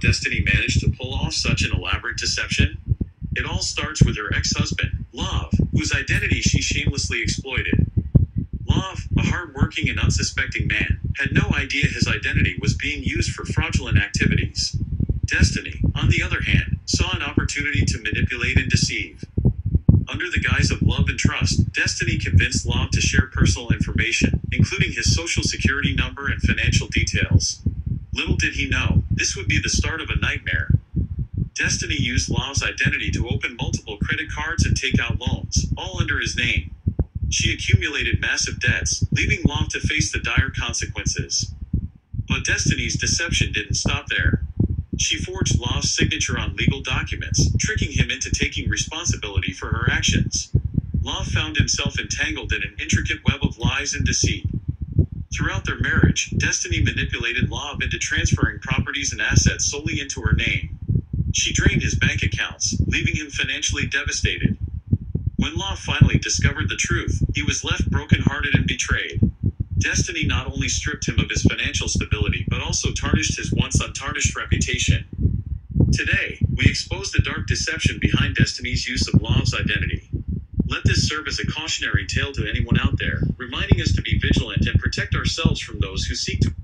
Destiny managed to pull off such an elaborate deception? It all starts with her ex husband, Love, whose identity she shamelessly exploited. Love, a hard-working and unsuspecting man, had no idea his identity was being used for fraudulent activities. Destiny, on the other hand, saw an opportunity to manipulate and deceive. Under the guise of love and trust, Destiny convinced Love to share personal information, including his social security number and financial details. Little did he know, this would be the start of a nightmare. Destiny used Love's identity to open multiple credit cards and take out loans, all under his name. She accumulated massive debts, leaving Love to face the dire consequences. But Destiny's deception didn't stop there. She forged Love's signature on legal documents, tricking him into taking responsibility for her actions. Love found himself entangled in an intricate web of lies and deceit. Throughout their marriage, Destiny manipulated Love into transferring properties and assets solely into her name. She drained his bank accounts, leaving him financially devastated. When Love finally discovered the truth, he was left brokenhearted and betrayed. Destiny not only stripped him of his financial stability but also tarnished his once untarnished reputation. Today, we expose the dark deception behind Destiny's use of Love's identity. Let this serve as a cautionary tale to anyone out there, reminding us to be vigilant and protect ourselves from those who seek to.